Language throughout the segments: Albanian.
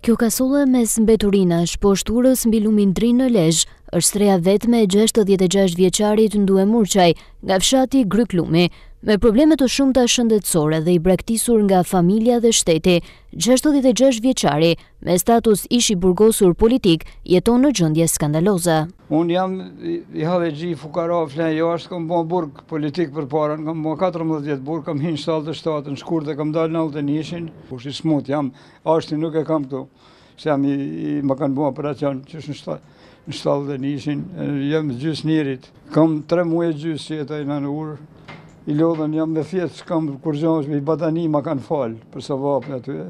Kjo kasolle mes mbeturinash, poshtë urës mbi lumin Drin në Lezhë, është streha e vetme e 66 vjeçarit Ndue Murçaj, nga fshati Grykë Lumi. Me probleme të shumta shëndetësore dhe i braktisur nga familja dhe shteti, 66 vjeçari, me status ish i burgosur politik, jeton në gjendje skandaloze. Unë jam hallexhi, fukara, flej jashtë, kam bërë burg Politik përpara, kam bërë katërmbëdhjetë vjet burg, kam hyrë në shtatëdhjetë e shtatën, shkurt e kam dalë nëntëdhjetë e njëshin. Unë i smut jam, ashtin nuk e kam këtu. Se jam i, i më kanë bërë operacion që është në shta- në shtatëdhjetë e njëshin, e, jam gjys njeri. Kam tre muaj e gjys që jetoj nën urë. I lodhun jam me fjet, s'kam kurrgjë, një batani ma kanë falë për sevap aty.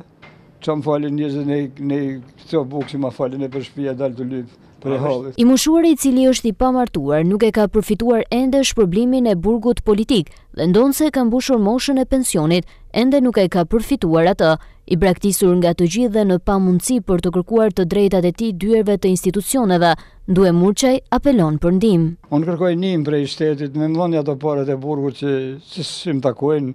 Ça më falin njerëz ne, ne këtë bukë që ma falin e nëpër shpia dalë të lypë prej hallit. I moshuari i cili është i pamartuar nuk e ka përfituar ende shpërblimin e burgut politik dhe ndonëse ka mbushur moshën e pensionit, ende nuk e ka përfituar atë, i braktisur nga të gjithë dhe në pamundësi për të kërkuar të drejtat e tij dyerve të institucioneve, Ndue Murçaj apelon për ndihmë. Unë kërkoj ndihmë prej shtetit, me më dhënë ato parat e burgut që, që më takojnë,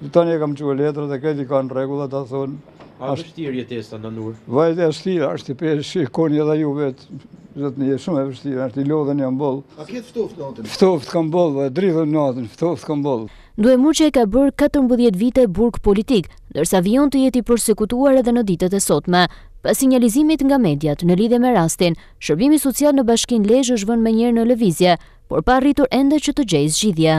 Dhe tani e kam çuar letrën dhe ke për ta rregullu të thonë. A është vështirë jetesa nën urë? Valla e vështirë, është e sheh, shikoni edhe ju vetë. Zotni, është shumë e vështirë, është i lodhun jam boll. A ke ftoft natën? Ftoft kam boll, e dridhem natën, ftoft kam boll. Ndue Murçaj ka bërë katërmbëdhjetë vite burg politik, ndërsa vijon të jetë i përsekutuar edhe në ditët e sotme. Pas sinjalizimit nga mediat në lidhje me rastin, Shërbimi Social në Bashkinë Lezhë është vënë menjëherë në lëvizje, por pa arritur ende që të gjejë zgjidhje.